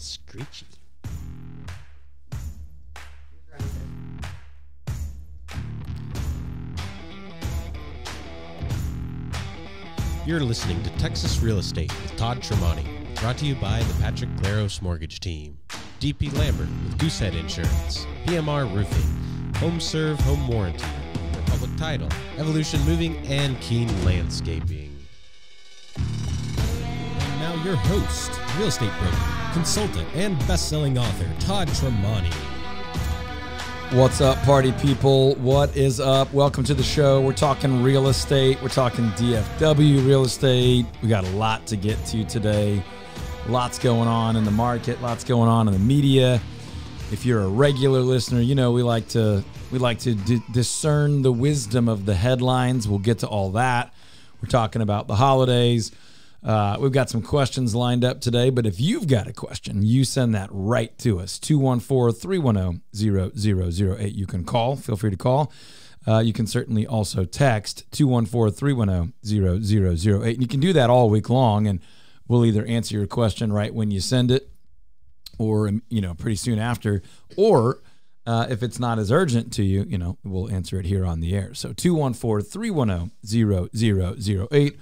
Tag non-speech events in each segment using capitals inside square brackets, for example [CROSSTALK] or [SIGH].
Screechy. You're listening to Texas Real Estate with Todd Tramonte, brought to you by the Patrick Glaros Mortgage Team, DP Lambert with Goosehead Insurance, PMR Roofing, Home Serve Home Warranty, Republic Title, Evolution Moving, and Keen Landscaping. And now your host, real estate broker, consultant, and best-selling author, Todd Tramonte. What's up, party people? What is up? Welcome to the show. We're talking real estate. We're talking DFW real estate. We got a lot to get to today. Lots going on in the market, lots going on in the media. If you're a regular listener, you know we like to we like to d- discern the wisdom of the headlines. We'll get to all that. We're talking about the holidays. Uh, we've got some questions lined up today, but if you've got a question, you send that right to us 214 310 0008. You can call, feel free to call. Uh, you can certainly also text 214 310 0008. And you can do that all week long, and we'll either answer your question right when you send it or, you know, pretty soon after, or uh, if it's not as urgent to you, you know, we'll answer it here on the air. So 214 310 0008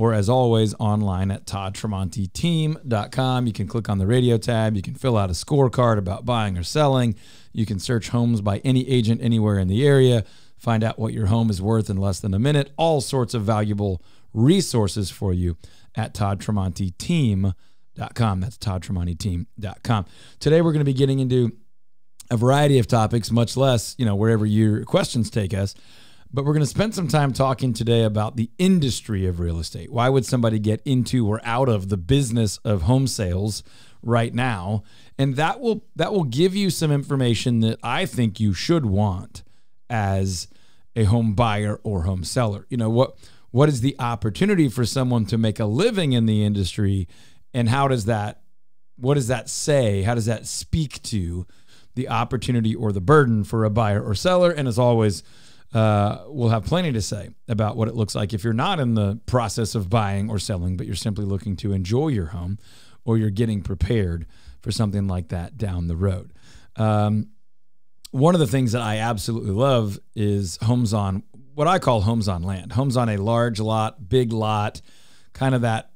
or as always online at toddtramonteteam.com. You can click on the radio tab. You can fill out a scorecard about buying or selling. You can search homes by any agent anywhere in the area, find out what your home is worth in less than a minute. All sorts of valuable resources for you at toddtramonteteam.com. That's toddtramonteteam.com. Today we're going to be getting into a variety of topics, much less, you know, wherever your questions take us. But we're going to spend some time talking today about the industry of real estate. Why would somebody get into or out of the business of home sales right now? And that will that will give you some information that I think you should want as a home buyer or home seller. You know, what what is the opportunity for someone to make a living in the industry and how does that what does that say? How does that speak to the opportunity or the burden for a buyer or seller? And as always, uh, we'll have plenty to say about what it looks like if you're not in the process of buying or selling, but you're simply looking to enjoy your home or you're getting prepared for something like that down the road. Um, one of the things that I absolutely love is homes on what I call homes on land, homes on a large lot, big lot, kind of that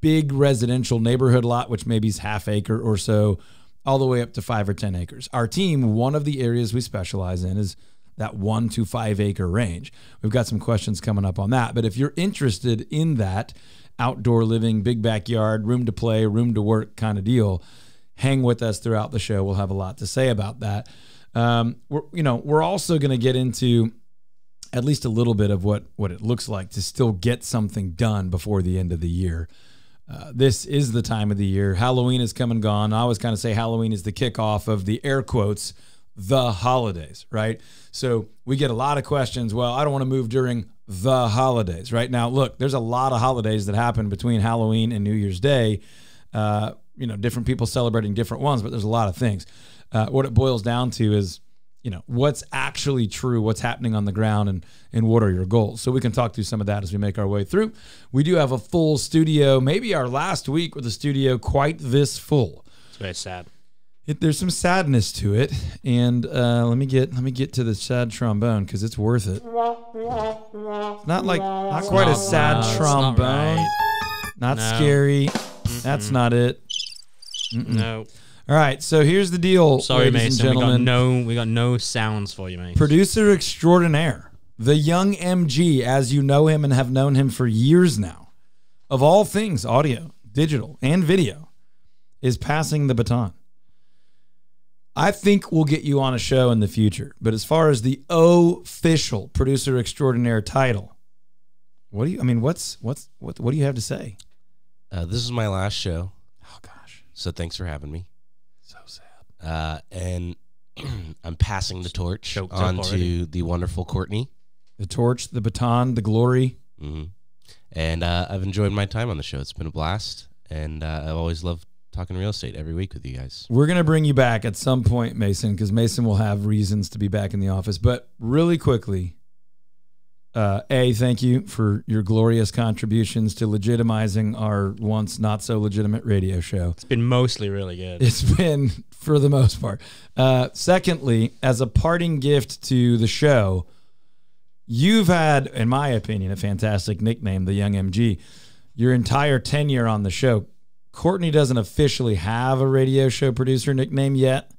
big residential neighborhood lot, which maybe is half acre or so, all the way up to five or 10 acres. Our team, one of the areas we specialize in is that one to five acre range. We've got some questions coming up on that. But if you're interested in that outdoor living, big backyard, room to play, room to work kind of deal, hang with us throughout the show. We'll have a lot to say about that. Um, we're, you know, we're also going to get into at least a little bit of what what it looks like to still get something done before the end of the year. Uh, this is the time of the year. Halloween is come and gone. I always kind of say Halloween is the kickoff of the air quotes the holidays, right? So we get a lot of questions. Well, I don't want to move during the holidays, right? Now, look, there's a lot of holidays that happen between Halloween and New Year's Day. Uh, you know, different people celebrating different ones, but there's a lot of things. Uh, what it boils down to is, you know, what's actually true, what's happening on the ground, and and what are your goals. So we can talk through some of that as we make our way through. We do have a full studio, maybe our last week with the studio quite this full. It's very sad. It, there's some sadness to it, and uh, let me get let me get to the sad trombone because it's worth it. It's not like not quite a sad no, it's not trombone, right. not, No. scary. That's not it. No, All right, so here's the deal, sorry, ladies Mason. and We got gentlemen. no, we got no sounds for you, Mason. Producer extraordinaire, the young MG, as you know him and have known him for years now, of all things audio, digital, and video, is passing the baton. I think we'll get you on a show in the future. But as far as the official producer extraordinaire title, what do you? I mean, what's what's what? What do you have to say? Uh, this is my last show, Oh gosh, so thanks for having me. so sad. Uh, and [CLEARS THROAT] I'm passing the torch on to the wonderful Courtney. The torch, the baton, the glory. hmm And uh, I've enjoyed my time on the show. It's been a blast, and uh, I've always loved talking real estate every week with you guys. We're going to bring you back at some point, Mason, because Mason will have reasons to be back in the office. But really quickly, Uh, a, thank you for your glorious contributions to legitimizing our once not so legitimate radio show. It's been mostly really good. It's been for the most part. Uh, secondly, as a parting gift to the show, you've had, in my opinion, a fantastic nickname, the Young MG. Your entire tenure on the show, Courtney doesn't officially have a radio show producer nickname yet.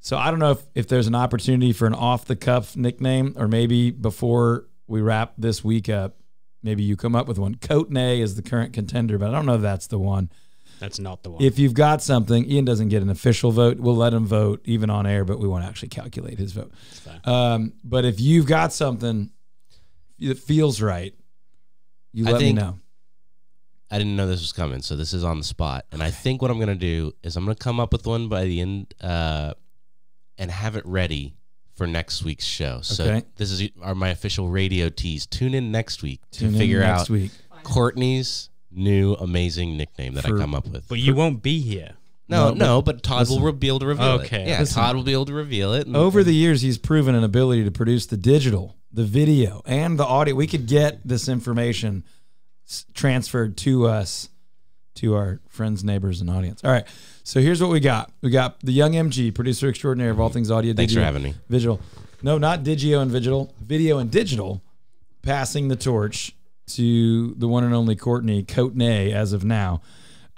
So I don't know if, if there's an opportunity for an off the cuff nickname, or maybe before we wrap this week up, maybe you come up with one. Coatney is the current contender, but I don't know if that's the one. That's not the one. If you've got something, Ian doesn't get an official vote. We'll let him vote even on air, but we won't actually calculate his vote. Um, but if you've got something that feels right, you I let think- me know. I didn't know this was coming, so this is on the spot. And I think what I'm gonna do is I'm gonna come up with one by the end, uh, and have it ready for next week's show. So Okay. this is our my official radio tease. Tune in next week to Tune in figure next out week. Courtney's new amazing nickname that For- I come up with. but you won't be here. no, No, no, but Todd listen. will re- be able to reveal Okay. it. Yeah, Listen. Todd will be able to reveal it. and- Over the years, he's proven an ability to produce the digital, the video, and the audio. We could get this information s- transferred to us, to our friends, neighbors, and audience. All right. So here's what we got. We got the young MG, producer extraordinary of all things audio. Thanks for digital, having me. Visual. No, not Digio and Digital. Video and digital, passing the torch to the one and only Courtney Coatney as of now.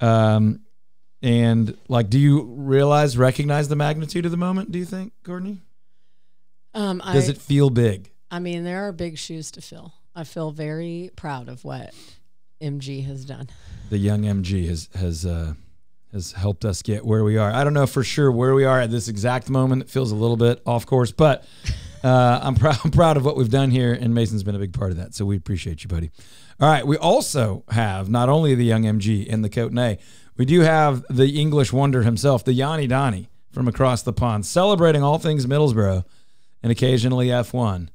Um, and like, do you realize, recognize the magnitude of the moment? Do you think, Courtney? Um, I, Does it feel big? I mean, there are big shoes to fill. I feel very proud of what MG has done. The young MG has has uh, has helped us get where we are. I don't know for sure where we are at this exact moment. It feels a little bit off course, but [LAUGHS] uh, I'm, proud. I'm proud of what we've done here, and Mason's been a big part of that. So we appreciate you, buddy. All right, we also have not only the young MG and the Cotenay, we do have the English wonder himself, the Yanni Donnie from across the pond, celebrating all things Middlesbrough and occasionally F1.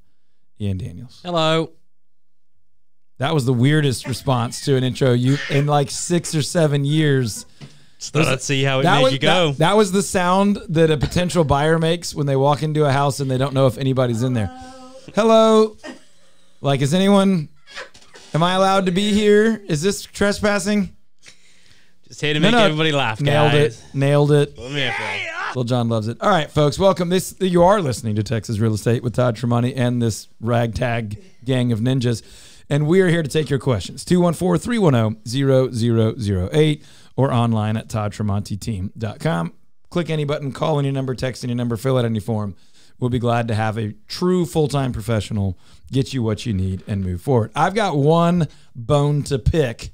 Ian Daniels. Hello. That was the weirdest response to an intro you in like six or seven years. So let's see how it That made was you go. That, that was the sound that a potential buyer makes when they walk into a house and they don't know if anybody's in there. Hello. Like, is anyone? Am I allowed to be here? Is this trespassing? Just here to make no. everybody laugh, Nailed guys. it. Nailed it. Let me have one. Little John loves it. All right, folks, welcome. This you are listening to Texas Real Estate with Todd Tramonte and this ragtag gang of ninjas. And we are here to take your questions. 214-310-0008 or online at toddtramonteteam.com. Click any button, call any number, text any number, fill out any form. We'll be glad to have a true full-time professional get you what you need and move forward. I've got one bone to pick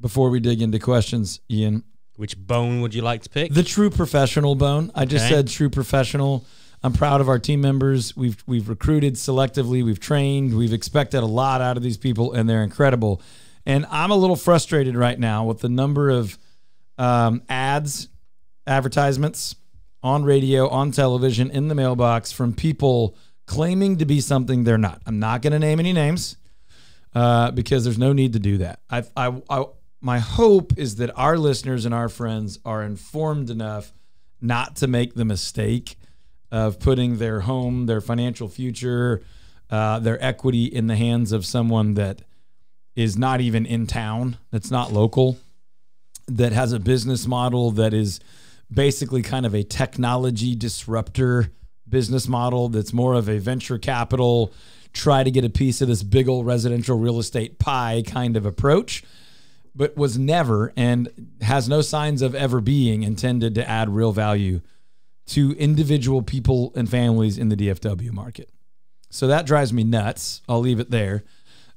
before we dig into questions, Ian. Which bone would you like to pick? The true professional bone. I just Okay. said true professional. I'm proud of our team members. We've we've recruited selectively, we've trained, we've expected a lot out of these people, and they're incredible. And I'm a little frustrated right now with the number of um, ads, advertisements on radio, on television, in the mailbox from people claiming to be something they're not. I'm not going to name any names uh, because there's no need to do that. I, I, I, my hope is that our listeners and our friends are informed enough not to make the mistake of putting their home, their financial future, uh, their equity in the hands of someone that is not even in town, that's not local, that has a business model that is basically kind of a technology disruptor business model that's more of a venture capital, try to get a piece of this big old residential real estate pie kind of approach, but was never and has no signs of ever being intended to add real value to individual people and families in the DFW market. So that drives me nuts. I'll leave it there.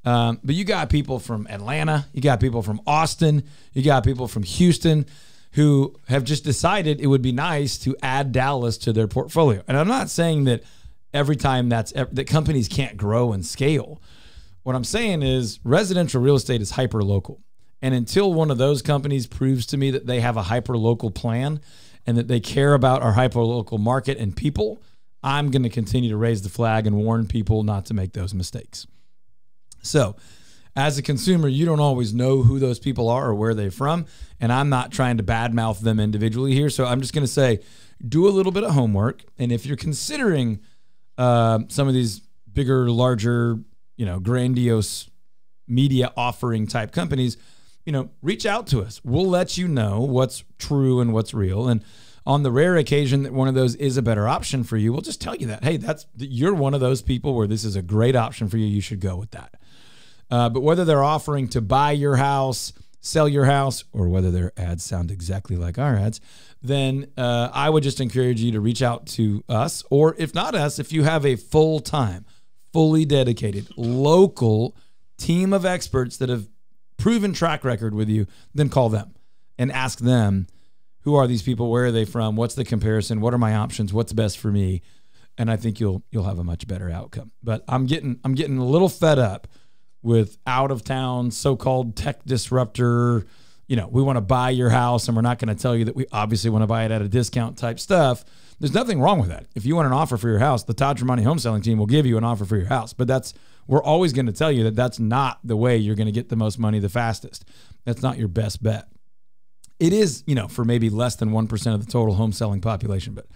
Um, but you got people from Atlanta, you got people from Austin, you got people from Houston who have just decided it would be nice to add Dallas to their portfolio. And I'm not saying that every time that's that companies can't grow and scale. What I'm saying is residential real estate is hyper local. And until one of those companies proves to me that they have a hyper local plan and that they care about our hyper local market and people, I'm going to continue to raise the flag and warn people not to make those mistakes. So, as a consumer, you don't always know who those people are or where they're from. And I'm not trying to badmouth them individually here. So, I'm just going to say do a little bit of homework. And if you're considering uh, some of these bigger, larger you know, grandiose media offering type companies, you know, reach out to us. We'll let you know what's true and what's real. And on the rare occasion that one of those is a better option for you, we'll just tell you that, hey, that's you're one of those people where this is a great option for you. You should go with that. Uh, but whether they're offering to buy your house, sell your house, or whether their ads sound exactly like our ads, then uh, I would just encourage you to reach out to us, or if not us, if you have a full time, fully dedicated, local team of experts that have proven track record with you, then call them and ask them who are these people, where are they from, what's the comparison, what are my options, what's best for me, and I think you'll you'll have a much better outcome. But I'm getting I'm getting a little fed up with out of town so-called tech disruptor you know, we want to buy your house and we're not going to tell you that we obviously want to buy it at a discount type stuff. There's nothing wrong with that. If you want an offer for your house, the Todd Tramonte home selling team will give you an offer for your house. But that's, we're always going to tell you that that's not the way you're going to get the most money the fastest. That's not your best bet. It is, you know, for maybe less than 1% of the total home selling population, but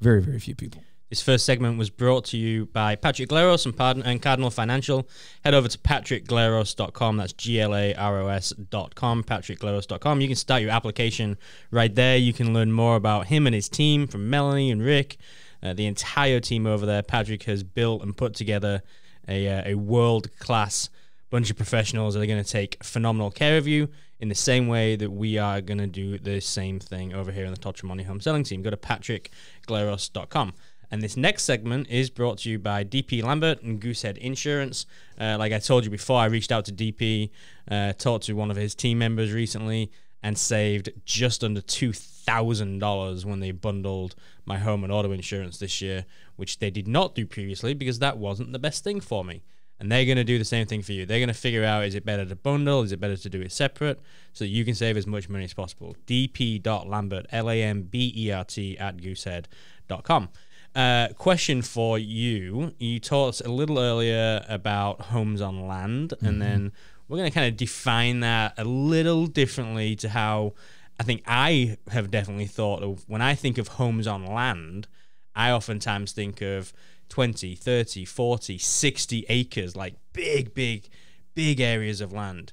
very, very few people. This first segment was brought to you by Patrick Glaros and, and Cardinal Financial. Head over to patrickglaros.com. That's G L A R O S.com, patrickglaros.com. You can start your application right there. You can learn more about him and his team from Melanie and Rick. Uh, the entire team over there. Patrick has built and put together a, uh, a world class bunch of professionals that are going to take phenomenal care of you in the same way that we are going to do the same thing over here in the Todd Tramonte Home Selling Team. Go to patrickglaros.com. And this next segment is brought to you by DP Lambert and Goosehead Insurance. Uh, like I told you before, I reached out to DP, uh, talked to one of his team members recently, and saved just under $2,000 when they bundled my home and auto insurance this year, which they did not do previously because that wasn't the best thing for me. And they're going to do the same thing for you. They're going to figure out is it better to bundle? Is it better to do it separate so that you can save as much money as possible? dp.lambert, L A M B E R T, at goosehead.com. Uh, question for you. You talked a little earlier about homes on land, and then we're going to kind of define that a little differently to how I think I have definitely thought of when I think of homes on land. I oftentimes think of 20, 30, 40, 60 acres, like big, big, big areas of land.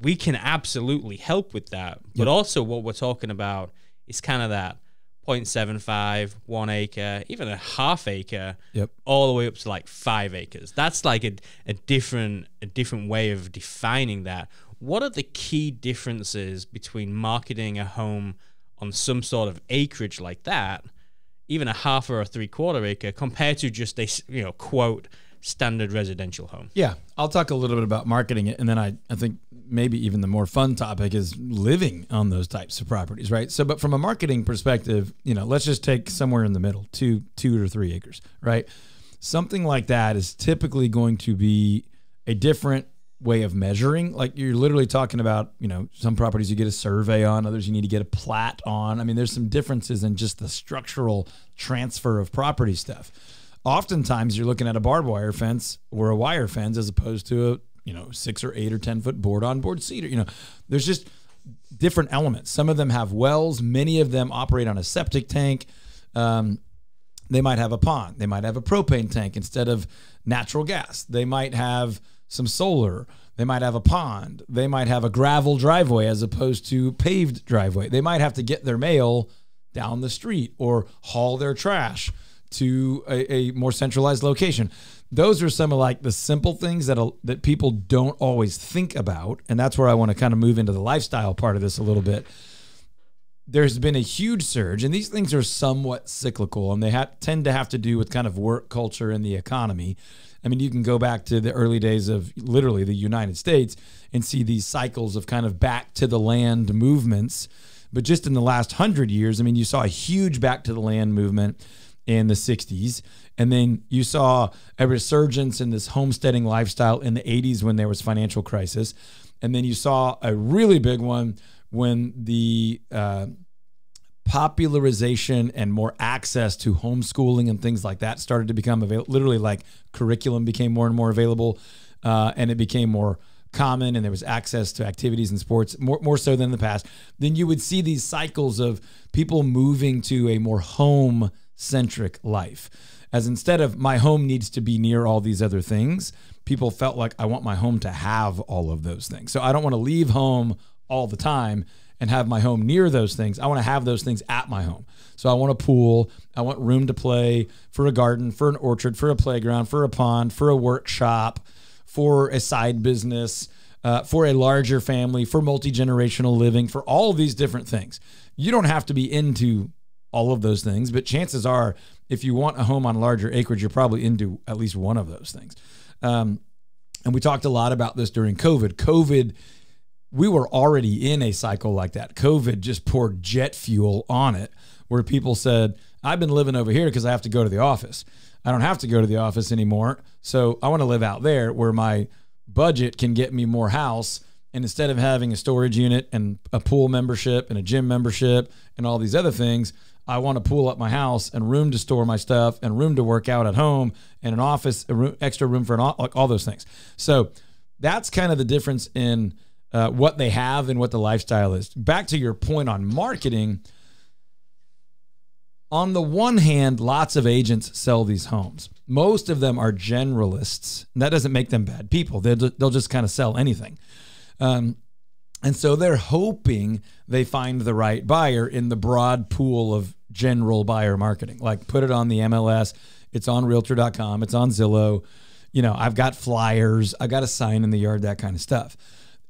We can absolutely help with that. But also, what we're talking about is kind of that 0.75, one acre, even a half acre, Yep. all the way up to like five acres. That's like a, a different a different way of defining that. What are the key differences between marketing a home on some sort of acreage like that, even a half or a three quarter acre, compared to just a you know quote standard residential home? Yeah, I'll talk a little bit about marketing it, and then I, I think maybe even the more fun topic is living on those types of properties, right? So, but from a marketing perspective, you know, let's just take somewhere in the middle, two, two or three acres, right? Something like that is typically going to be a different way of measuring. Like you're literally talking about, you know, some properties you get a survey on, others you need to get a plat on. I mean, there's some differences in just the structural transfer of property stuff. Oftentimes you're looking at a barbed wire fence or a wire fence as opposed to a you know six or eight or ten foot board on board cedar. You know there's just different elements. Some of them have wells. Many of them operate on a septic tank. Um, they might have a pond. They might have a propane tank instead of natural gas. They might have some solar they might have a pond they might have a gravel driveway as opposed to paved driveway they might have to get their mail down the street or haul their trash to a, a more centralized location. Those are some of like the simple things that that people don't always think about, and that's where I want to kind of move into the lifestyle part of this a little bit. There's been a huge surge, and these things are somewhat cyclical, and they tend to have to do with kind of work culture and the economy. I mean, you can go back to the early days of literally the United States and see these cycles of kind of back to the land movements. But just in the last hundred years, I mean, you saw a huge back to the land movement in the 60s. And then you saw a resurgence in this homesteading lifestyle in the 80s when there was financial crisis. And then you saw a really big one when the uh, popularization and more access to homeschooling and things like that started to become available. Literally, like curriculum became more and more available, uh, and it became more common, and there was access to activities and sports more more so than in the past. Then you would see these cycles of people moving to a more home centric life. as instead of my home needs to be near all these other things, people felt like I want my home to have all of those things. So I don't want to leave home all the time and have my home near those things. I want to have those things at my home. So I want a pool, I want room to play, for a garden, for an orchard, for a playground, for a pond, for a workshop, for a side business, uh, for a larger family, for multi generational living, for all of these different things. You don't have to be into all of those things, but chances are, if you want a home on larger acreage, you're probably into at least one of those things. Um, and we talked a lot about this during COVID. COVID we were already in a cycle like that. COVID just poured jet fuel on it, where people said, I've been living over here because I have to go to the office. I don't have to go to the office anymore. So I want to live out there where my budget can get me more house. And instead of having a storage unit and a pool membership and a gym membership and all these other things, I want to pool up my house and room to store my stuff and room to work out at home and an office, room, extra room for an like all those things. So that's kind of the difference in uh, what they have and what the lifestyle is. Back to your point on marketing. On the one hand, lots of agents sell these homes. Most of them are generalists. And that doesn't make them bad people. They'll, they'll just kind of sell anything. Um, and so they're hoping they find the right buyer in the broad pool of general buyer marketing. Like put it on the MLS, it's on realtor.com, it's on Zillow. You know, I've got flyers, I got a sign in the yard, that kind of stuff.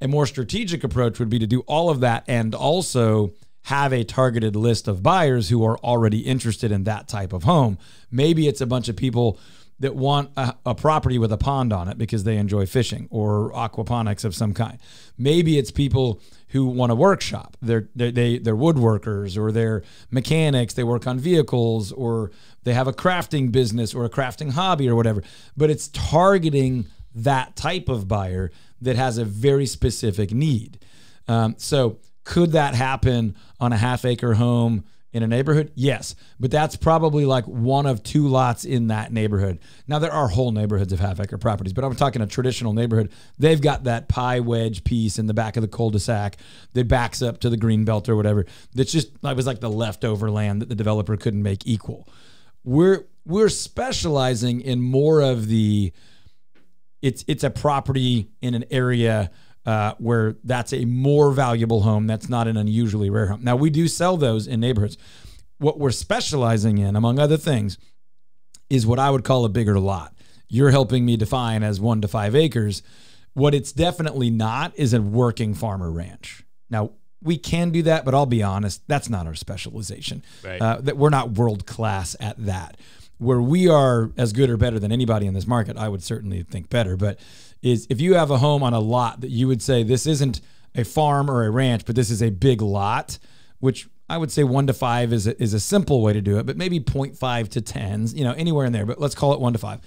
A more strategic approach would be to do all of that and also have a targeted list of buyers who are already interested in that type of home. Maybe it's a bunch of people that want a, a, property with a pond on it because they enjoy fishing or aquaponics of some kind. Maybe it's people who want a workshop. They're, they're, they, they're woodworkers or they're mechanics. They work on vehicles or they have a crafting business or a crafting hobby or whatever. But it's targeting that type of buyer that has a very specific need. Um, so, could that happen on a half acre home in a neighborhood? Yes, but that's probably like one of two lots in that neighborhood. Now, there are whole neighborhoods of half acre properties, but I'm talking a traditional neighborhood. They've got that pie wedge piece in the back of the cul de sac that backs up to the green belt or whatever. That's just, that was like the leftover land that the developer couldn't make equal. We're, we're specializing in more of the, it's it's a property in an area uh, where that's a more valuable home. That's not an unusually rare home. Now we do sell those in neighborhoods. What we're specializing in, among other things, is what I would call a bigger lot. You're helping me define as one to five acres. What it's definitely not is a working farmer ranch. Now we can do that, but I'll be honest, that's not our specialization. Right. Uh, that we're not world class at that where we are as good or better than anybody in this market, I would certainly think better. But is if you have a home on a lot that you would say this isn't a farm or a ranch, but this is a big lot, which I would say one to five is a, is a simple way to do it, but maybe 0.5 to 10s, you know, anywhere in there, but let's call it one to five.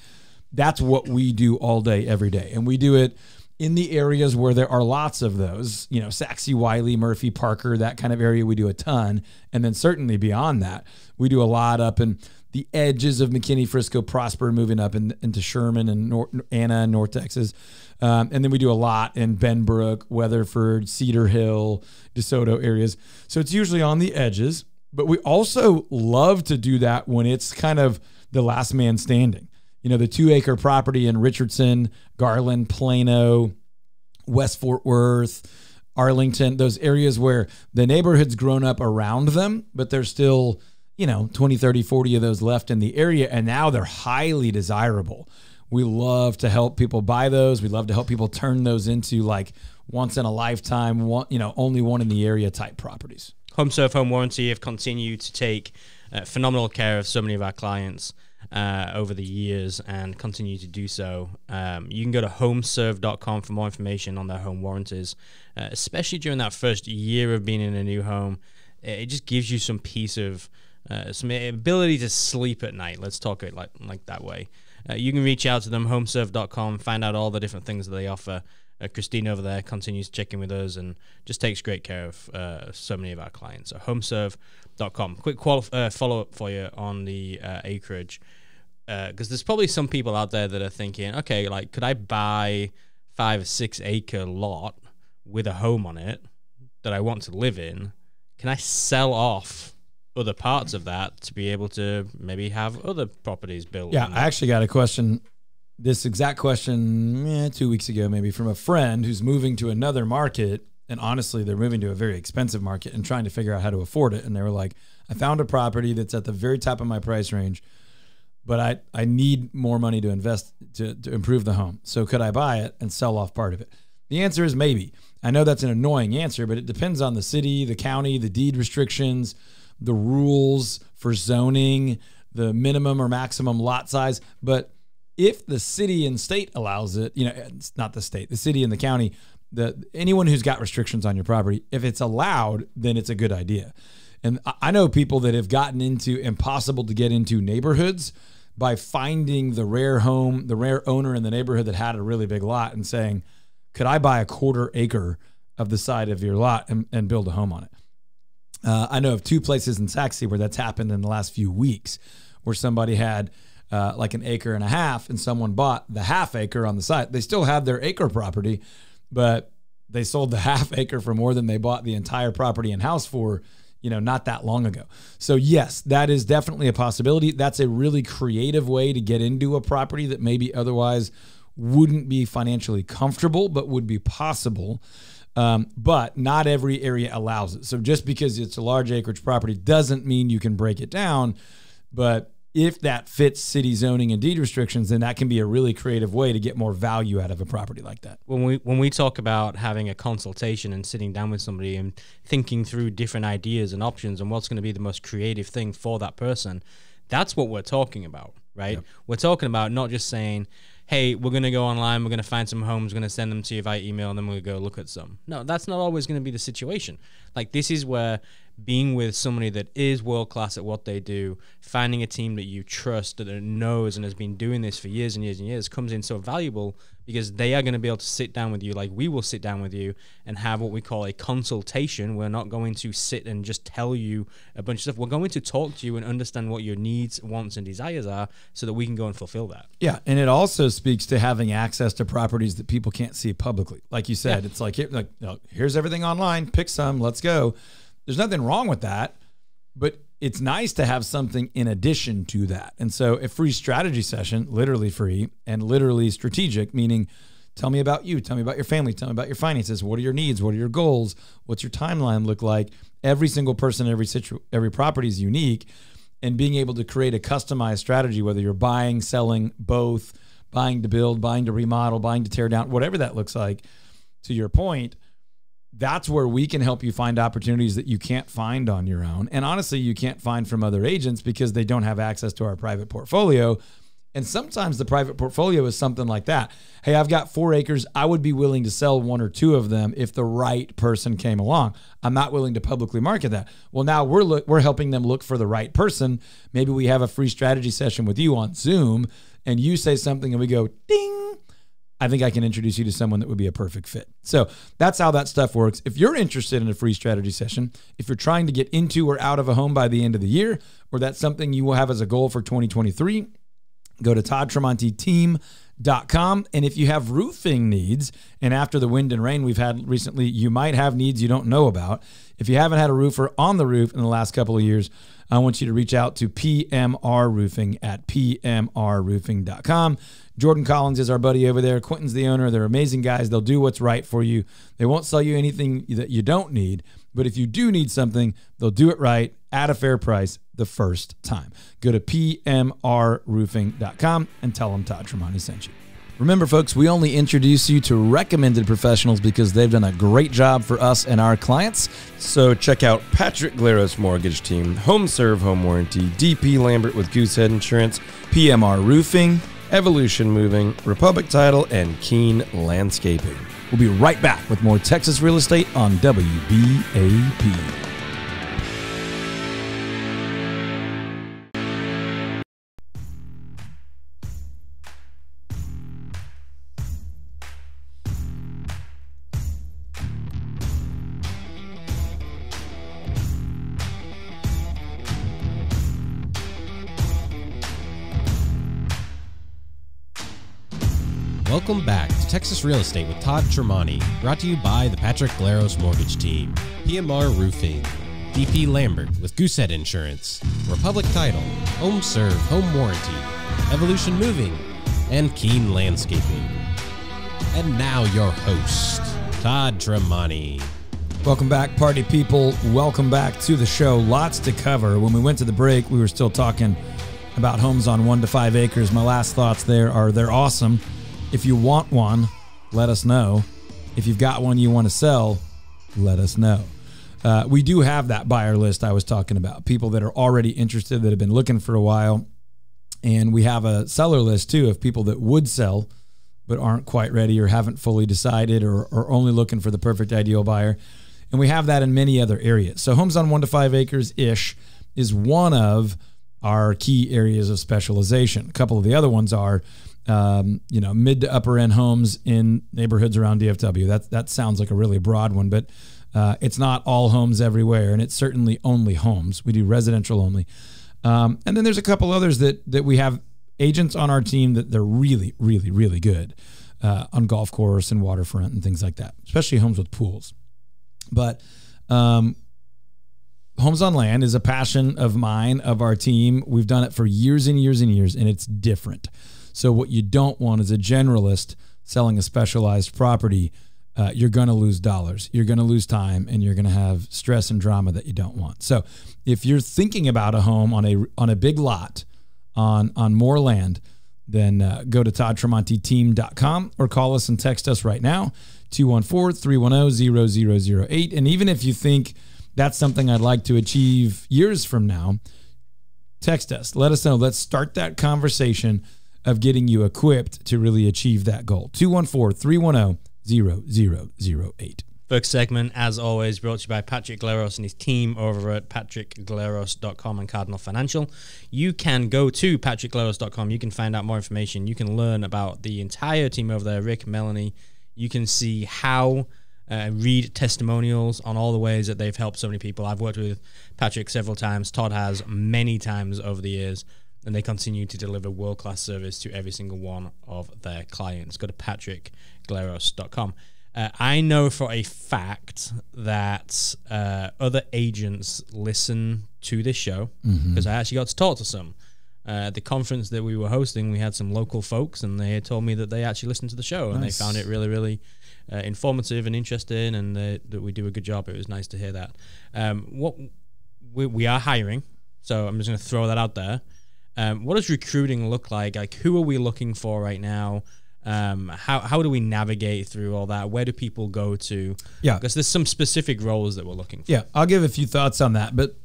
That's what we do all day, every day. And we do it in the areas where there are lots of those, you know, Sachse, Wylie, Murphy, Parker, that kind of area, we do a ton. And then certainly beyond that, we do a lot up in the edges of McKinney, Frisco, Prosper, moving up in, into Sherman and North, Anna and North Texas. Um, and then we do a lot in Benbrook, Weatherford, Cedar Hill, DeSoto areas. So it's usually on the edges, but we also love to do that when it's kind of the last man standing. You know, the two acre property in Richardson, Garland, Plano, West Fort Worth, Arlington, those areas where the neighborhood's grown up around them, but they're still you know 20 30 40 of those left in the area and now they're highly desirable we love to help people buy those we love to help people turn those into like once in a lifetime one you know only one in the area type properties home HomeServe Home Warranty have continued to take uh, phenomenal care of so many of our clients uh, over the years and continue to do so. Um, you can go to homeserve.com for more information on their home warranties, uh, especially during that first year of being in a new home. It just gives you some peace of uh, some ability to sleep at night. Let's talk it like like that way. Uh, you can reach out to them, homeserve.com, find out all the different things that they offer. Uh, Christine over there continues checking with us and just takes great care of uh, so many of our clients. So homeserve.com. Quick uh, follow up for you on the uh, acreage because there's probably some people out there that are thinking, okay, like could I buy five or six acre lot with a home on it that I want to live in? Can I sell off other parts of that to be able to maybe have other properties built. Yeah, I actually got a question, this exact question, eh, two weeks ago, maybe from a friend who's moving to another market. And honestly, they're moving to a very expensive market and trying to figure out how to afford it. And they were like, I found a property that's at the very top of my price range, but I, I need more money to invest to, to improve the home. So could I buy it and sell off part of it? The answer is maybe. I know that's an annoying answer, but it depends on the city, the county, the deed restrictions, the rules for zoning, the minimum or maximum lot size. But if the city and state allows it, you know, it's not the state, the city and the county, the anyone who's got restrictions on your property, if it's allowed, then it's a good idea. And I- know people that have gotten into impossible to get into neighborhoods by finding the rare home, the rare owner in the neighborhood that had a really big lot and saying, could I buy a quarter acre of the side of your lot and, and build a home on it? Uh, I know of two places in Sachse where that's happened in the last few weeks, where somebody had uh, like an acre and a half, and someone bought the half acre on the side. They still have their acre property, but they sold the [LAUGHS] half acre for more than they bought the entire property and house for. You know, not that long ago. So yes, that is definitely a possibility. That's a really creative way to get into a property that maybe otherwise wouldn't be financially comfortable, but would be possible. Um, but not every area allows it. So just because it's a large acreage property doesn't mean you can break it down. But if that fits city zoning and deed restrictions, then that can be a really creative way to get more value out of a property like that. when we when we talk about having a consultation and sitting down with somebody and thinking through different ideas and options and what's going to be the most creative thing for that person, that's what we're talking about, right? We're talking about not just saying, "Hey, we're going to go online, we're going to find some homes, we're going to send them to you via email, and then we'll go look at some." No, that's not always going to be the situation. Like this is where being with somebody that is world class at what they do, finding a team that you trust that knows and has been doing this for years and years and years comes in so valuable because they are going to be able to sit down with you like we will sit down with you and have what we call a consultation. We're not going to sit and just tell you a bunch of stuff. We're going to talk to you and understand what your needs, wants, and desires are so that we can go and fulfill that. Yeah, and it also speaks to having access to properties that people can't see publicly. Like you said, it's like, like no, here's everything online. Pick some. Let's go. There's nothing wrong with that, but it's nice to have something in addition to that. And so, a free strategy session, literally free and literally strategic, meaning tell me about you, tell me about your family, tell me about your finances. What are your needs? What are your goals? What's your timeline look like? Every single person, every situ- every property is unique and being able to create a customized strategy, whether you're buying, selling, both, buying to build, buying to remodel, buying to tear down, whatever that looks like, to your point, that's where we can help you find opportunities that you can't find on your own. And honestly, you can't find from other agents because they don't have access to our private portfolio. And sometimes the private portfolio is something like that. Hey, I've got four acres. I would be willing to sell one or two of them if the right person came along. I'm not willing to publicly market that. Well, now we're look, we're helping them look for the right person. Maybe we have a free strategy session with you on Zoom, and you say something, and we go ding. I think I can introduce you to someone that would be a perfect fit. So that's how that stuff works. If you're interested in a free strategy session, if you're trying to get into or out of a home by the end of the year, or that's something you will have as a goal for 2023, go to toddtramonteteam.com. And if you have roofing needs, and after the wind and rain we've had recently, you might have needs you don't know about. If you haven't had a roofer on the roof in the last couple of years, I want you to reach out to PMR Roofing at PMRroofing.com. Jordan Collins is our buddy over there. Quentin's the owner. They're amazing guys. They'll do what's right for you. They won't sell you anything that you don't need, but if you do need something, they'll do it right at a fair price the first time. Go to PMRroofing.com and tell them Todd Tramonte sent you. Remember, folks, we only introduce you to recommended professionals because they've done a great job for us and our clients. So check out Patrick Glaros Mortgage Team, HomeServe Home Warranty, DP Lambert with Goosehead Insurance, PMR Roofing. Evolution Moving, Republic Title, and Keen Landscaping. We'll be right back with more Texas real estate on WBAP. Welcome back to Texas Real Estate with Todd Tramonte, brought to you by the Patrick Glaros Mortgage Team, PMR Roofing, DP Lambert with Goosehead Insurance, Republic Title, Home Serve Home Warranty, Evolution Moving, and Keen Landscaping. And now your host, Todd Tramonte. Welcome back, party people. Welcome back to the show. Lots to cover. When we went to the break, we were still talking about homes on one to five acres. My last thoughts there are they're awesome. If you want one, let us know. If you've got one you want to sell, let us know. Uh, we do have that buyer list I was talking about, people that are already interested that have been looking for a while. And we have a seller list too of people that would sell but aren't quite ready or haven't fully decided or are only looking for the perfect ideal buyer. And we have that in many other areas. So, homes on one to five acres ish is one of our key areas of specialization. A couple of the other ones are, um, you know, mid to upper end homes in neighborhoods around DFW. That that sounds like a really broad one, but uh, it's not all homes everywhere, and it's certainly only homes. We do residential only. Um, and then there's a couple others that that we have agents on our team that they're really, really, really good uh, on golf course and waterfront and things like that, especially homes with pools. But um, homes on land is a passion of mine, of our team. We've done it for years and years and years, and it's different. So, what you don't want is a generalist selling a specialized property. Uh, you're going to lose dollars, you're going to lose time, and you're going to have stress and drama that you don't want. So, if you're thinking about a home on a on a big lot on on more land, then uh, go to toddtramonteteam.com or call us and text us right now 214-310-0008 and even if you think that's something I'd like to achieve years from now text us let us know let's start that conversation of getting you equipped to really achieve that goal 214-310-0008 First segment, as always, brought to you by Patrick Glaros and his team over at patrickglaros.com and Cardinal Financial. You can go to patrickglaros.com. You can find out more information. You can learn about the entire team over there, Rick, Melanie. You can see how, uh, read testimonials on all the ways that they've helped so many people. I've worked with Patrick several times. Todd has many times over the years. And they continue to deliver world class service to every single one of their clients. Go to patrickglaros.com. Uh, I know for a fact that uh, other agents listen to this show because I actually got to talk to some. Uh, at the conference that we were hosting, we had some local folks, and they told me that they actually listened to the show and they found it really, really uh, informative and interesting, and uh, that we do a good job. It was nice to hear that. Um, what we, we are hiring, so I'm just going to throw that out there. Um, what does recruiting look like? Like, who are we looking for right now? Um, how how do we navigate through all that? Where do people go to? Yeah. because there's some specific roles that we're looking for. Yeah, I'll give a few thoughts on that. But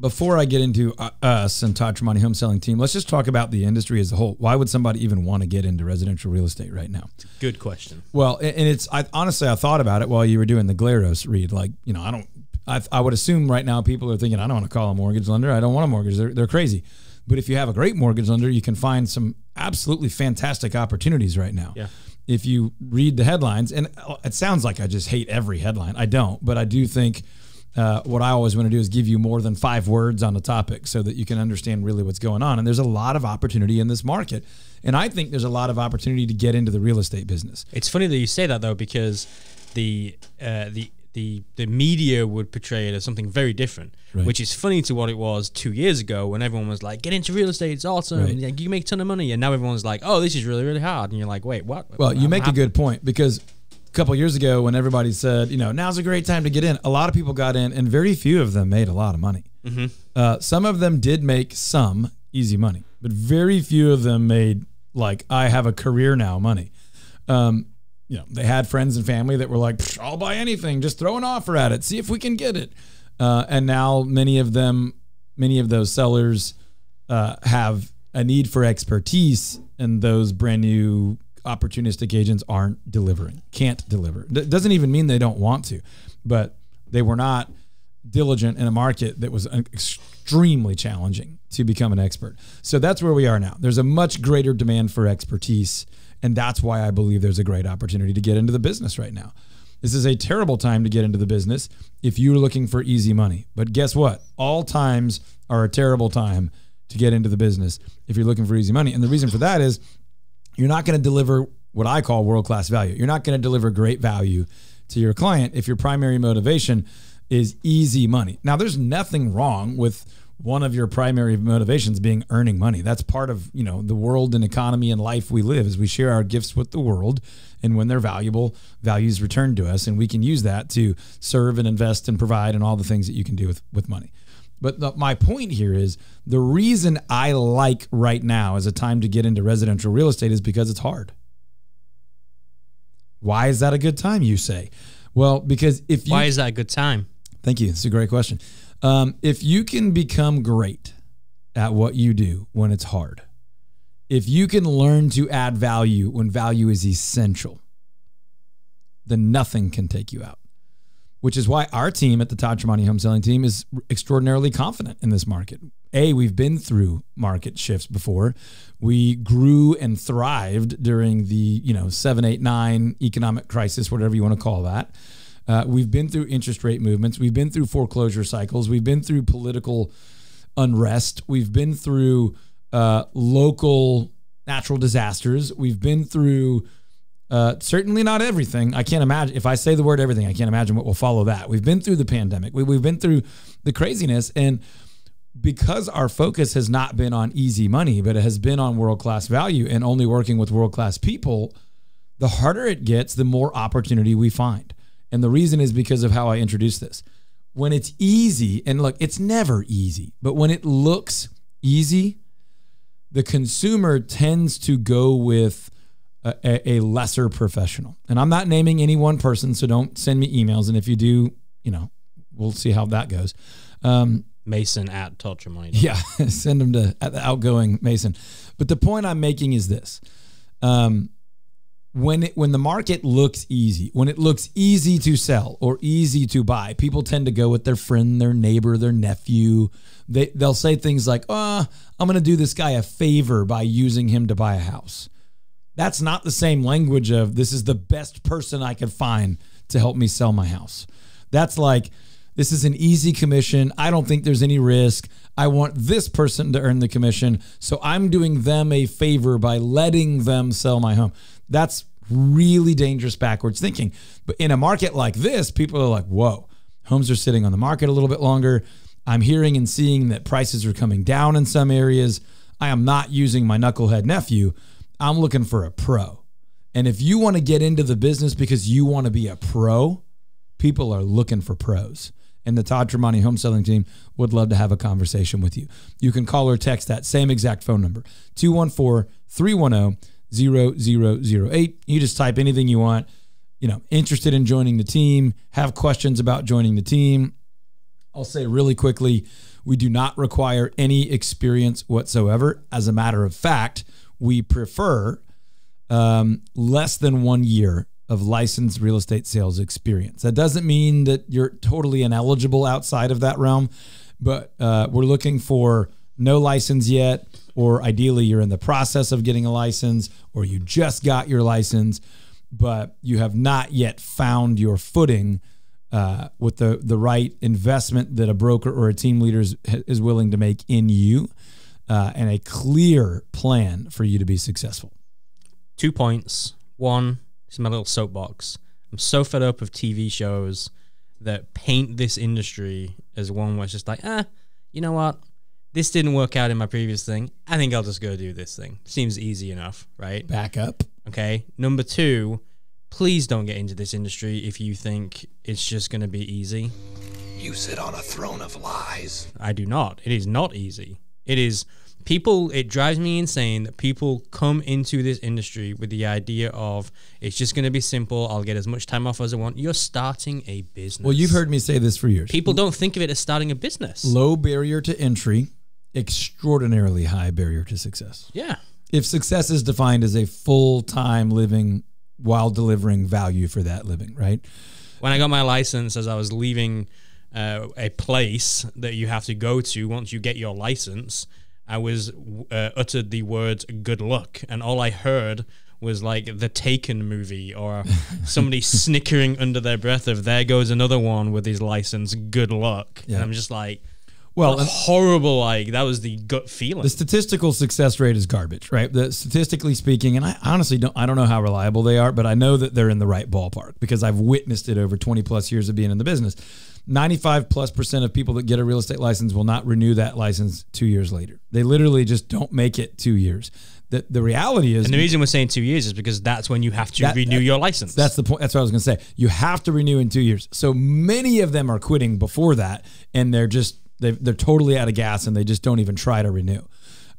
before I get into uh, us and Todd Tramonte Home Selling Team, let's just talk about the industry as a whole. Why would somebody even want to get into residential real estate right now? Good question. Well, and and it's I honestly I thought about it while you were doing the Glaros read. Like, you know, I don't I, I would assume right now people are thinking I don't want to call a mortgage lender. I don't want a mortgage. They're, they're crazy. But if you have a great mortgage lender, you can find some absolutely fantastic opportunities right now. Yeah. If you read the headlines, and it sounds like I just hate every headline. I don't, but I do think uh, what I always want to do is give you more than five words on a topic so that you can understand really what's going on. And there's a lot of opportunity in this market. And I think there's a lot of opportunity to get into the real estate business. It's funny that you say that though, because the uh, the the the media would portray it as something very different, Right. which is funny to what it was two years ago when everyone was like, "Get into real estate, it's awesome, Right. like, you make a ton of money," and now everyone's like, "Oh, this is really really hard," and you're like, "Wait, what?" Well, you I'm make a good point because a couple years ago, when everybody said, you know, now's a great time to get in, a lot of people got in, and very few of them made a lot of money. Uh, some of them did make some easy money, but very few of them made like I have a career now money. Um, you know, they had friends and family that were like, I'll buy anything, just throw an offer at it, see if we can get it. Uh, and now many of them, many of those sellers uh, have a need for expertise, and those brand new opportunistic agents aren't delivering, can't deliver. That doesn't even mean they don't want to, but they were not diligent in a market that was extremely challenging to become an expert. So that's where we are now. There's a much greater demand for expertise, and that's why I believe there's a great opportunity to get into the business right now. This is a terrible time to get into the business if you're looking for easy money. But guess what? All times are a terrible time to get into the business if you're looking for easy money. And the reason for that is you're not going to deliver what I call world class value. You're not going to deliver great value to your client if your primary motivation is easy money. Now, there's nothing wrong with one of your primary motivations being earning money. That's part of, you know, the world and economy and life we live is we share our gifts with the world and when they're valuable, values returned to us and we can use that to serve and invest and provide and all the things that you can do with with money. But the, my point here is the reason I like right now as a time to get into residential real estate is because it's hard. Why is that a good time, you say? Well, because if you Why is that a good time? Thank you. It's a great question. Um, if you can become great at what you do when it's hard, if you can learn to add value when value is essential, then nothing can take you out. Which is why our team at the Todd Tramonte Home Selling Team is extraordinarily confident in this market. A, we've been through market shifts before. We grew and thrived during the you know seven, eight, nine economic crisis, whatever you want to call that. Uh, we've been through interest rate movements. We've been through foreclosure cycles. We've been through political unrest. We've been through uh, local natural disasters. We've been through uh, certainly not everything. I can't imagine if I say the word everything. I can't imagine what will follow that. We've been through the pandemic. We, we've been through the craziness, and because our focus has not been on easy money, but it has been on world class value and only working with world class people, the harder it gets, the more opportunity we find. And the reason is because of how I introduced this. When it's easy, and look, it's never easy, but when it looks easy, the consumer tends to go with a, a, lesser professional. And I'm not naming any one person, so don't send me emails. And if you do, you know, we'll see how that goes. Um, Mason at Todd Tramonte. yeah, [LAUGHS] send them to at the outgoing Mason. But the point I'm making is this: um, when it when the market looks easy, when it looks easy to sell or easy to buy, people tend to go with their friend, their neighbor, their nephew. They they'll say things like, "Ah, oh, I'm going to do this guy a favor by using him to buy a house." That's not the same language of this is the best person I could find to help me sell my house. That's like this is an easy commission. I don't think there's any risk. I want this person to earn the commission. So I'm doing them a favor by letting them sell my home. That's really dangerous backwards thinking. But in a market like this, people are like, whoa, homes are sitting on the market a little bit longer. I'm hearing and seeing that prices are coming down in some areas. I am not using my knucklehead nephew. I'm looking for a pro. And if you want to get into the business because you want to be a pro, people are looking for pros. And the Todd Tramonte home selling team would love to have a conversation with you. You can call or text that same exact phone number, 214 310 0008. You just type anything you want. You know, interested in joining the team, have questions about joining the team. I'll say really quickly we do not require any experience whatsoever. As a matter of fact, we prefer um, less than one year of licensed real estate sales experience. That doesn't mean that you're totally ineligible outside of that realm, but uh, we're looking for no license yet, or ideally you're in the process of getting a license, or you just got your license, but you have not yet found your footing uh, with the the right investment that a broker or a team leader is, is willing to make in you, uh, and a clear plan for you to be successful. Two points. One, is my little soapbox. I'm so fed up of TV shows that paint this industry as one where it's just like, ah, you know what? This didn't work out in my previous thing. I think I'll just go do this thing. Seems easy enough, right? Back up. Okay. Number two, please don't get into this industry if you think it's just going to be easy. You sit on a throne of lies. I do not. It is not easy. It is people it drives me insane that people come into this industry with the idea of it's just going to be simple i'll get as much time off as i want you're starting a business Well, you've heard me say this for years. people don't think of it as starting a business low barrier to entry, extraordinarily high barrier to success. yeah If success is defined as a full time living while delivering value for that living, right? when I got my license, as I was leaving uh, a place that you have to go to once you get your license, I was uh, uttered the words "good luck," and all I heard was like the Taken movie or [LAUGHS] somebody snickering under their breath of "there goes another one with his license, good luck." Yeah. And I'm just like, Well, horrible like that was the gut feeling. the statistical success rate is garbage, right? The statistically speaking, and I honestly don't I don't know how reliable they are, but I know that they're in the right ballpark because I've witnessed it over 20 plus years of being in the business. 95 plus percent of people that get a real estate license will not renew that license 2 years later. They literally just don't make it 2 years. The the reality is and the reason we're saying two years is because that's when you have to That- renew that- your license. That's the point. That's what I was going to say. You have to renew in two years. So many of them are quitting before that, and they're just they they're totally out of gas, and they just don't even try to renew.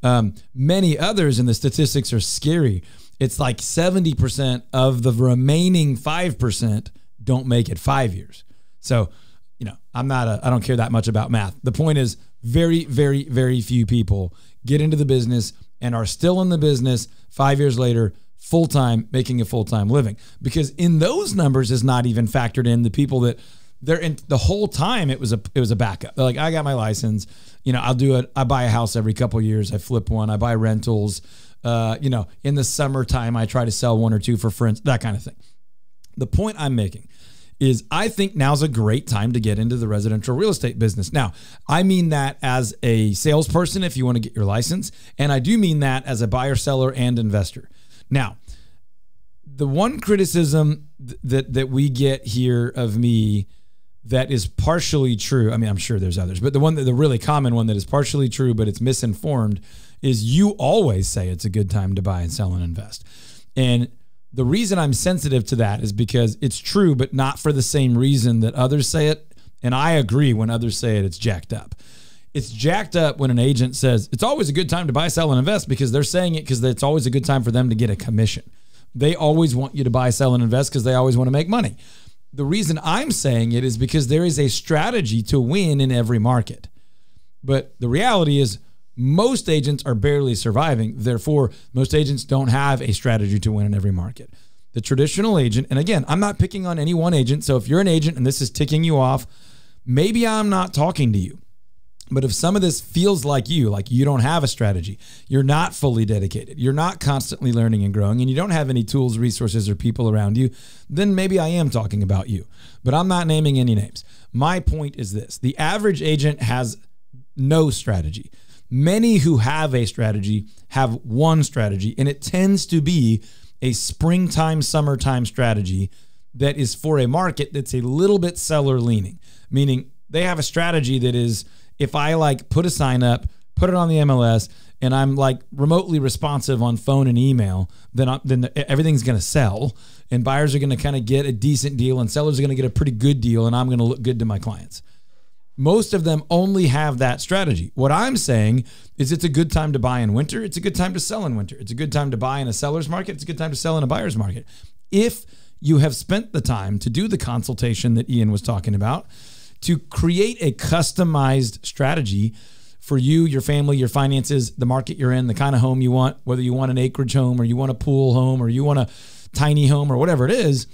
Um, many others, and the statistics are scary. It's like seventy percent of the remaining five percent don't make it five years. So, you know, I'm not a I don't care that much about math. The point is, very, very, very few people get into the business and are still in the business five years later full time, making a full time living. Because in those numbers is not even factored in the people that they're in the whole time it was a it was a backup. They're like, I got my license, you know, I'll do it. I buy a house every couple years. I flip one. I buy rentals. Uh, you know, in the summertime, I try to sell one or two for friends, that kind of thing. The point I'm making is I think now's a great time to get into the residential real estate business. Now, I mean that as a salesperson if you want to get your license, and I do mean that as a buyer, seller, and investor. Now, the one criticism th- that that we get here of me that is partially true. I mean, I'm sure there's others, but the one that the really common one that is partially true, but it's misinformed, is you always say it's a good time to buy and sell and invest. And the reason I'm sensitive to that is because it's true, but not for the same reason that others say it. And I agree when others say it, it's jacked up. It's jacked up when an agent says it's always a good time to buy, sell, and invest because they're saying it because it's always a good time for them to get a commission. They always want you to buy, sell, and invest because they always want to make money. The reason I'm saying it is because there is a strategy to win in every market. But the reality is, most agents are barely surviving. Therefore, most agents don't have a strategy to win in every market. The traditional agent, and again, I'm not picking on any one agent. So if you're an agent and this is ticking you off, maybe I'm not talking to you. But if some of this feels like you, like you don't have a strategy, you're not fully dedicated, you're not constantly learning and growing, and you don't have any tools, resources, or people around you, then maybe I am talking about you. But I'm not naming any names. My point is this the average agent has no strategy. Many who have a strategy have one strategy, and it tends to be a springtime, summertime strategy that is for a market that's a little bit seller leaning, meaning they have a strategy that is if I like put a sign up, put it on the MLS, and I'm like remotely responsive on phone and email, then I, then everything's going to sell, and buyers are going to kind of get a decent deal, and sellers are going to get a pretty good deal, and I'm going to look good to my clients. Most of them only have that strategy. What I'm saying is it's a good time to buy in winter. It's a good time to sell in winter. It's a good time to buy in a seller's market. It's a good time to sell in a buyer's market. If you have spent the time to do the consultation that Ian was talking about, to create a customized strategy for you, your family, your finances, the market you're in, the kind of home you want, whether you want an acreage home or you want a pool home or you want a tiny home or whatever it is.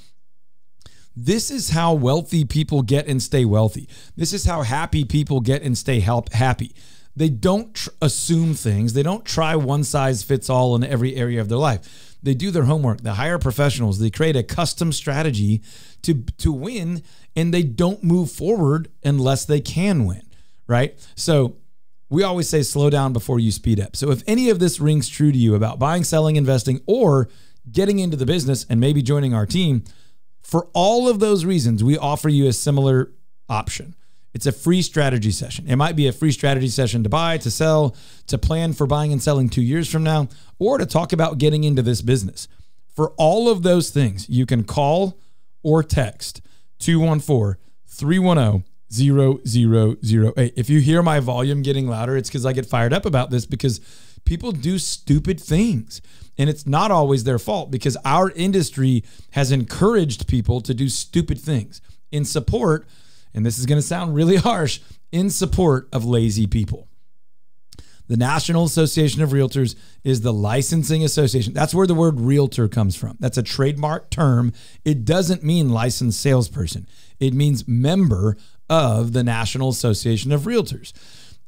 This is how wealthy people get and stay wealthy. This is how happy people get and stay help happy. They don't tr- assume things. They don't try one size fits all in every area of their life. They do their homework. They hire professionals. They create a custom strategy to to win, and they don't move forward unless they can win. Right. So we always say slow down before you speed up. So if any of this rings true to you about buying, selling, investing, or getting into the business and maybe joining our team, for all of those reasons, we offer you a similar option. It's a free strategy session. It might be a free strategy session to buy, to sell, to plan for buying and selling two years from now, or to talk about getting into this business. For all of those things, you can call or text 214 310 0008. If you hear my volume getting louder, it's because I get fired up about this because people do stupid things. And it's not always their fault because our industry has encouraged people to do stupid things in support, and this is going to sound really harsh, in support of lazy people. The National Association of Realtors is the licensing association. That's where the word realtor comes from. That's a trademark term. It doesn't mean licensed salesperson, it means member of the National Association of Realtors.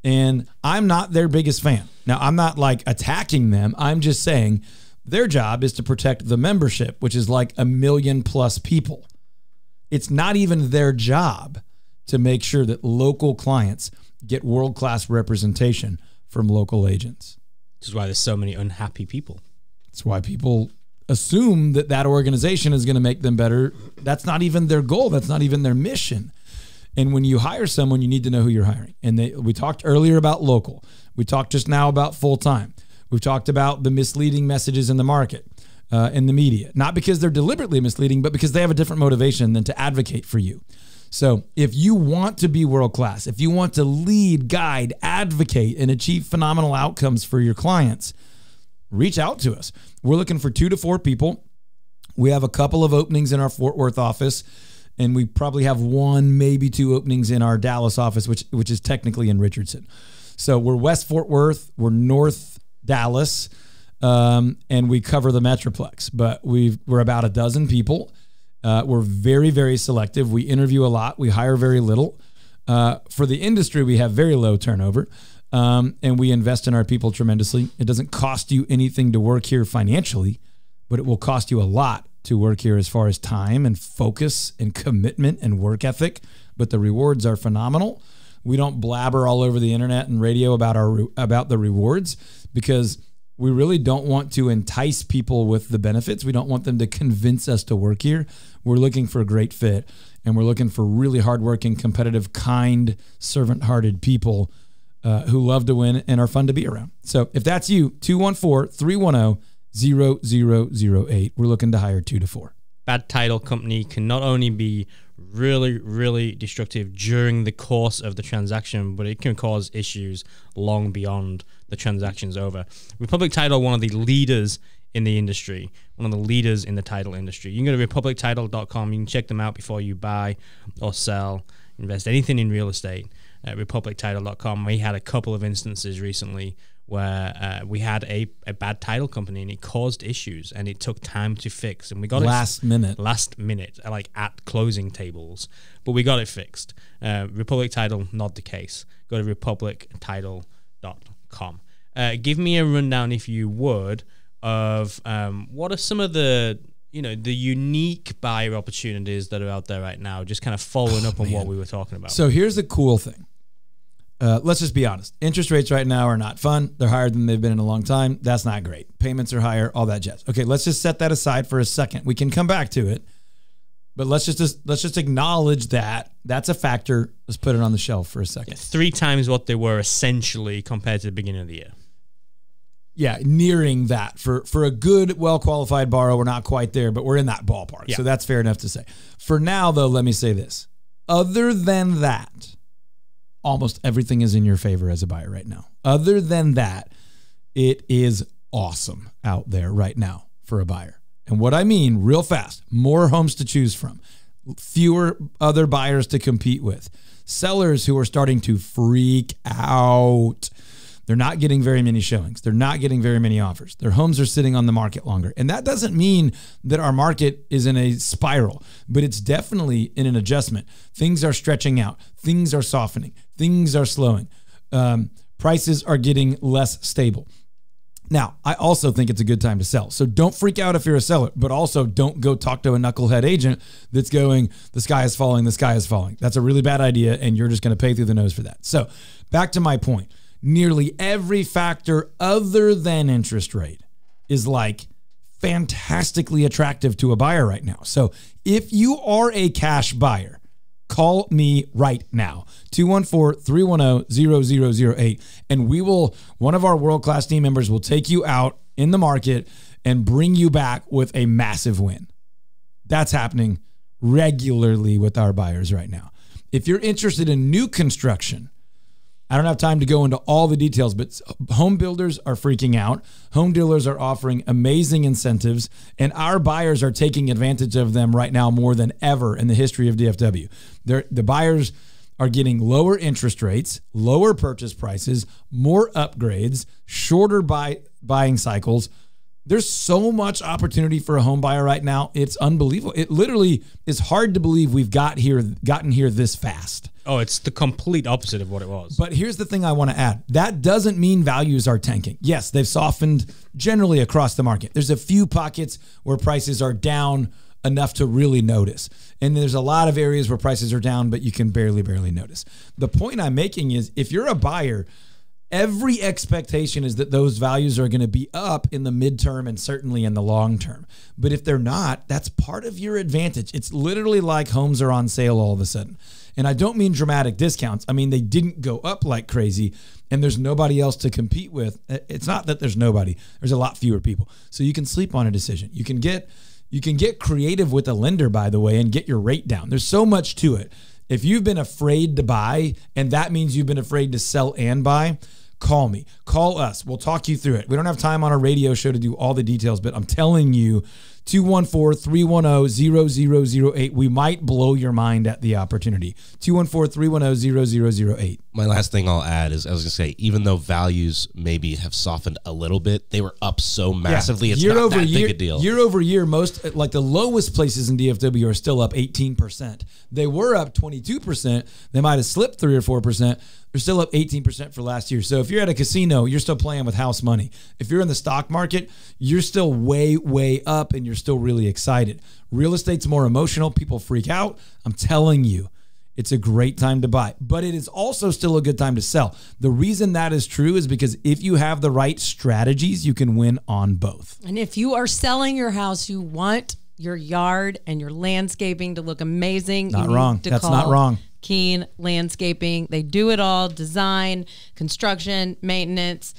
And I'm not their biggest fan. Now, I'm not like attacking them. I'm just saying their job is to protect the membership, which is like a million plus people. It's not even their job to make sure that local clients get world class representation from local agents. Which is why there's so many unhappy people. That's why people assume that that organization is going to make them better. That's not even their goal. That's not even their mission. And when you hire someone, you need to know who you're hiring. And they, we talked earlier about local. We talked just now about full time. We've talked about the misleading messages in the market, uh, in the media. Not because they're deliberately misleading, but because they have a different motivation than to advocate for you. So if you want to be world class, if you want to lead, guide, advocate, and achieve phenomenal outcomes for your clients, reach out to us. We're looking for two to four people. We have a couple of openings in our Fort Worth office, and we probably have one, maybe two openings in our Dallas office, which which is technically in Richardson. So we're West Fort Worth, we're North Dallas, um, and we cover the Metroplex. But we've we're about a dozen people. Uh, we're very very selective. We interview a lot. We hire very little. Uh, for the industry, we have very low turnover. Um, and we invest in our people tremendously. It doesn't cost you anything to work here financially, but it will cost you a lot to work here as far as time and focus and commitment and work ethic. But the rewards are phenomenal. We don't blabber all over the internet and radio about our about the rewards because we really don't want to entice people with the benefits. We don't want them to convince us to work here. We're looking for a great fit and we're looking for really hardworking, competitive, kind, servant-hearted people uh, who love to win and are fun to be around. So if that's you, 214 310 0008. We're looking to hire two to four. Bad title company can not only be really, really destructive during the course of the transaction, but it can cause issues long beyond the transaction's over. Republic Title, one of the leaders in the industry, one of the leaders in the title industry. You can go to republictitle.com. You can check them out before you buy or sell, invest anything in real estate at republictitle.com. We had a couple of instances recently where uh, we had a, a bad title company and it caused issues and it took time to fix and we got last it minute last minute like at closing tables but we got it fixed uh, republic title not the case go to republictitle.com uh, give me a rundown if you would of um, what are some of the you know the unique buyer opportunities that are out there right now just kind of following up on what we were talking about So here's the cool thing. Uh, let's just be honest. Interest rates right now are not fun. They're higher than they've been in a long time. That's not great. Payments are higher, all that jazz. Okay, let's just set that aside for a second. We can come back to it, but let's just, just let's just acknowledge that that's a factor. Let's put it on the shelf for a second. three times what they were essentially compared to the beginning of the year Yeah, nearing that for for a good, well qualified borrower. We're not quite there, but we're in that ballpark. Yeah. So that's fair enough to say. For now, though, let me say this. Other than that, almost everything is in your favor as a buyer right now. Other than that, it is awesome out there right now for a buyer. And what I mean, real fast, more homes to choose from, fewer other buyers to compete with, sellers who are starting to freak out. They're not getting very many showings. They're not getting very many offers. Their homes are sitting on the market longer. And that doesn't mean that our market is in a spiral, but it's definitely in an adjustment. Things are stretching out, things are softening, things are slowing. Um, prices are getting less stable. Now, I also think it's a good time to sell. So don't freak out if you're a seller, but also don't go talk to a knucklehead agent that's going, the sky is falling, the sky is falling. That's a really bad idea, and you're just going to pay through the nose for that. So, back to my point nearly every factor other than interest rate is like fantastically attractive to a buyer right now. So, if you are a cash buyer, call me right now 214-310-0008 and we will one of our world-class team members will take you out in the market and bring you back with a massive win that's happening regularly with our buyers right now if you're interested in new construction I don't have time to go into all the details, but home builders are freaking out. Home dealers are offering amazing incentives, and our buyers are taking advantage of them right now more than ever in the history of DFW. They're, the buyers are getting lower interest rates, lower purchase prices, more upgrades, shorter buy, buying cycles. There's so much opportunity for a home buyer right now. It's unbelievable. It literally is hard to believe we've got here gotten here this fast. oh it's the complete opposite of what it was But here's the thing I want to add. That doesn't mean values are tanking. Yes, they've softened generally across the market. There's a few pockets where prices are down enough to really notice. And there's a lot of areas where prices are down, but you can barely, barely notice. The point I'm making is if you're a buyer, every expectation is that those values are going to be up in the midterm and certainly in the long term. But if they're not, that's part of your advantage. It's literally like homes are on sale all of a sudden. And I don't mean dramatic discounts. I mean, they didn't go up like crazy and there's nobody else to compete with. It's not that there's nobody. There's a lot fewer people. So you can sleep on a decision. You can get you can get creative with a lender by the way and get your rate down. There's so much to it. If you've been afraid to buy and that means you've been afraid to sell and buy, call me. Call us. We'll talk you through it. We don't have time on a radio show to do all the details, but I'm telling you 214-310-0008. We might blow your mind at the opportunity. 214-310-0008. My last thing I'll add is I was gonna say, even though values maybe have softened a little bit, they were up so massively. It's year not over that year, big a deal. Year over year, most like the lowest places in DFW are still up 18%. They were up 22%. They might have slipped 3 or 4%. They're still up 18% for last year. So if you're at a casino, you're still playing with house money. If you're in the stock market, you're still way, way up and you're still really excited. Real estate's more emotional. People freak out. I'm telling you, it's a great time to buy, but it is also still a good time to sell. The reason that is true is because if you have the right strategies, you can win on both. And if you are selling your house, you want your yard and your landscaping to look amazing. Not you wrong. That's not wrong. Keane Landscaping. They do it all design, construction, maintenance,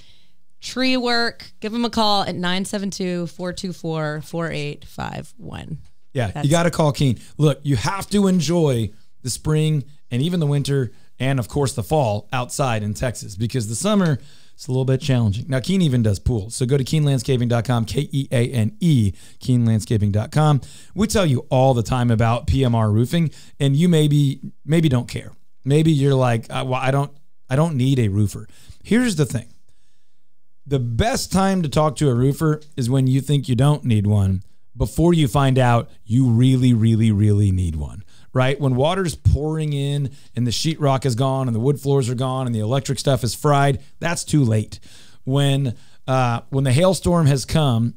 tree work. Give them a call at 972 424 4851. Yeah, That's- you got to call Keane. Look, you have to enjoy the spring and even the winter and of course the fall outside in Texas because the summer it's a little bit challenging. Now Keane even does pools. So go to keanelandscaping.com, K E A N E, keanelandscaping.com. We tell you all the time about PMR roofing and you maybe maybe don't care. Maybe you're like I, well, I don't I don't need a roofer. Here's the thing. The best time to talk to a roofer is when you think you don't need one before you find out you really, really, really need one, right? When water's pouring in and the sheetrock is gone and the wood floors are gone and the electric stuff is fried, that's too late. When uh, when the hailstorm has come,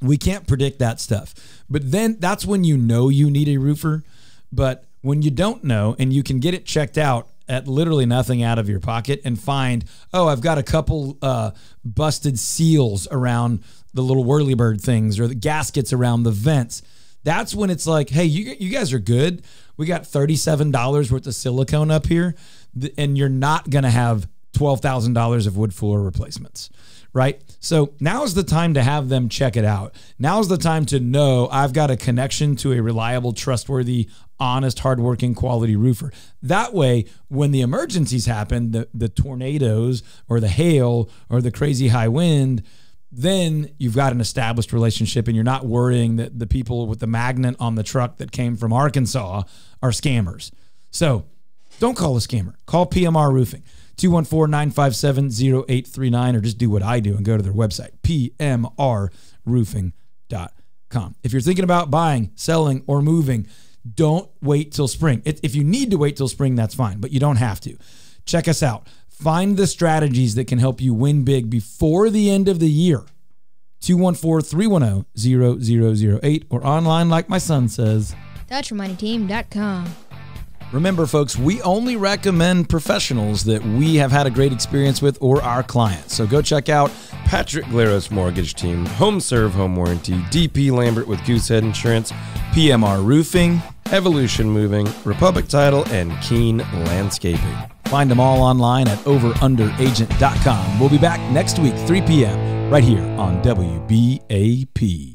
we can't predict that stuff. But then that's when you know you need a roofer. But when you don't know and you can get it checked out at literally nothing out of your pocket and find, oh, I've got a couple uh, busted seals around the little whirlybird things or the gaskets around the vents. That's when it's like, hey, you, you guys are good. We got $37 worth of silicone up here, and you're not going to have $12,000 of wood floor replacements right? So now's the time to have them check it out. Now's the time to know I've got a connection to a reliable, trustworthy, honest, hardworking, quality roofer. That way, when the emergencies happen, the, the tornadoes or the hail or the crazy high wind, then you've got an established relationship and you're not worrying that the people with the magnet on the truck that came from Arkansas are scammers. So don't call a scammer. Call PMR Roofing. 214-957-0839 or just do what I do and go to their website, pmrroofing.com. If you're thinking about buying, selling, or moving, don't wait till spring. If you need to wait till spring, that's fine, but you don't have to. Check us out. Find the strategies that can help you win big before the end of the year. 214-310-0008 or online like my son says. ToddTramonteTeam.com. Remember, folks, we only recommend professionals that we have had a great experience with or our clients. So go check out Patrick Glaros Mortgage Team, Home Serve Home Warranty, DP Lambert with Goosehead Insurance, PMR Roofing. Evolution Moving, Republic Title, and Keane Landscaping. Find them all online at overunderagent.com. We'll be back next week, 3 p.m., right here on WBAP.